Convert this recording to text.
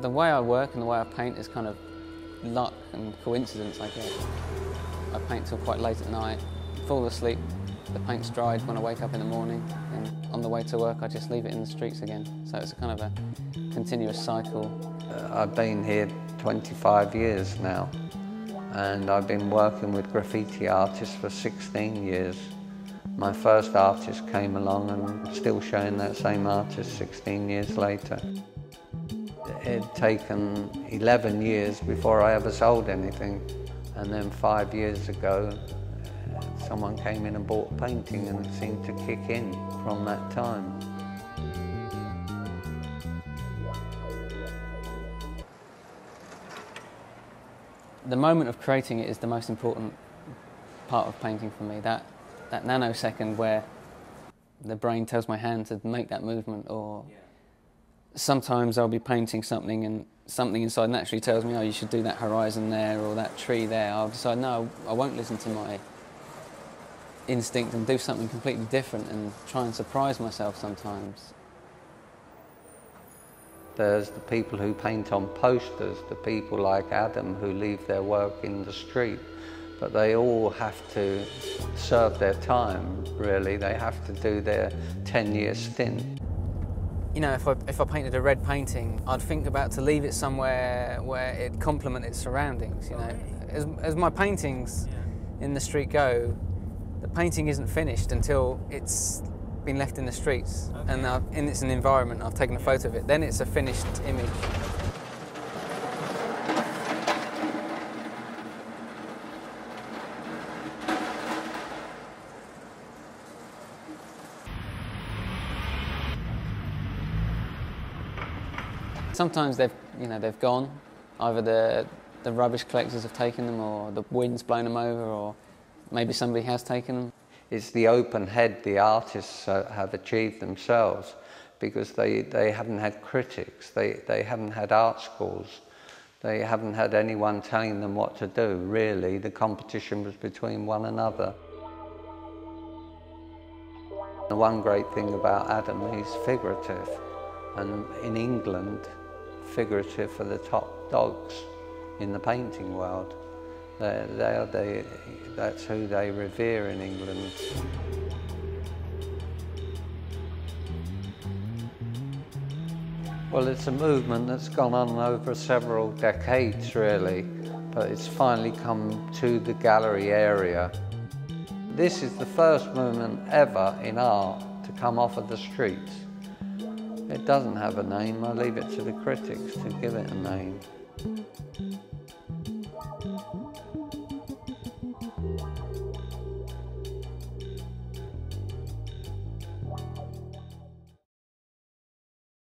The way I work and the way I paint is kind of luck and coincidence, I guess. I paint till quite late at night, fall asleep, the paint's dried when I wake up in the morning, and on the way to work I just leave it in the streets again. So it's a kind of a continuous cycle. Uh, I've been here 25 years now, and I've been working with graffiti artists for 16 years. My first artist came along and still showing that same artist 16 years later. It had taken 11 years before I ever sold anything. And then five years ago, someone came in and bought a painting and it seemed to kick in from that time. The moment of creating it is the most important part of painting for me. That, that nanosecond where the brain tells my hand to make that movement or sometimes I'll be painting something and something inside naturally tells me, oh, you should do that horizon there or that tree there. I'll decide, no, I won't listen to my instinct and do something completely different and try and surprise myself sometimes. There's the people who paint on posters, the people like Adam who leave their work in the street, but they all have to serve their time, really. They have to do their 10-year stint. You know, if I, if I painted a red painting, I'd think about to leave it somewhere where it complemented its surroundings, you know. As, as my paintings in the street go, the painting isn't finished until it's been left in the streets okay. and, I've, and it's an environment, I've taken a photo of it. Then it's a finished image. Sometimes they've, you know, they've gone. Either the, the rubbish collectors have taken them or the wind's blown them over or maybe somebody has taken them. It's the open head the artists uh, have achieved themselves because they, they haven't had critics, they, they haven't had art schools, they haven't had anyone telling them what to do, really. The competition was between one another. The one great thing about Adam, he's figurative. And in England, figurative are the top dogs in the painting world. They're, they, that's who they revere in England. Well, it's a movement that's gone on over several decades, really, but it's finally come to the gallery area. This is the first movement ever in art to come off of the streets. It doesn't have a name, I leave it to the critics to give it a name.